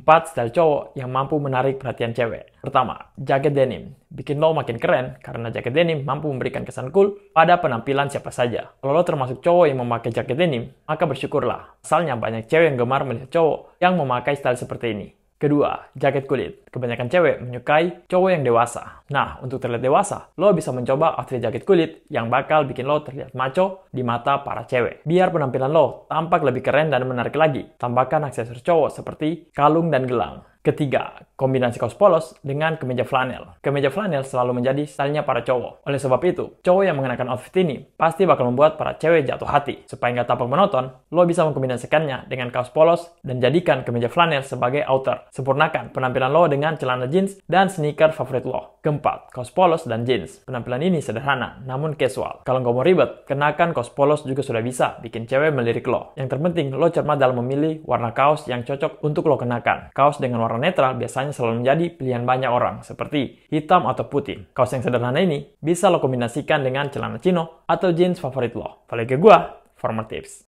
4 style cowok yang mampu menarik perhatian cewek. Pertama, jaket denim. Bikin lo makin keren karena jaket denim mampu memberikan kesan cool pada penampilan siapa saja. Kalau lo termasuk cowok yang memakai jaket denim, maka bersyukurlah. Asalnya banyak cewek yang gemar melihat cowok yang memakai style seperti ini. Kedua, jaket kulit. Kebanyakan cewek menyukai cowok yang dewasa. Nah, untuk terlihat dewasa, lo bisa mencoba outfit jaket kulit yang bakal bikin lo terlihat maco di mata para cewek. Biar penampilan lo tampak lebih keren dan menarik lagi, tambahkan aksesoris cowok seperti kalung dan gelang. Ketiga, kombinasi kaos polos dengan kemeja flanel. Kemeja flanel selalu menjadi stylenya para cowok. Oleh sebab itu, cowok yang mengenakan outfit ini pasti bakal membuat para cewek jatuh hati. Supaya nggak tampak monoton, lo bisa mengkombinasikannya dengan kaos polos dan jadikan kemeja flanel sebagai outer. Sempurnakan penampilan lo dengan celana jeans dan sneaker favorit lo. Keempat, kaos polos dan jeans. Penampilan ini sederhana, namun casual. Kalau nggak mau ribet, kenakan kaos polos juga sudah bisa bikin cewek melirik lo. Yang terpenting, lo cermat dalam memilih warna kaos yang cocok untuk lo kenakan. Kaos dengan warna netral biasanya selalu menjadi pilihan banyak orang, seperti hitam atau putih. Kaos yang sederhana ini bisa lo kombinasikan dengan celana chino atau jeans favorit lo. Balik ke gua, Former Tips.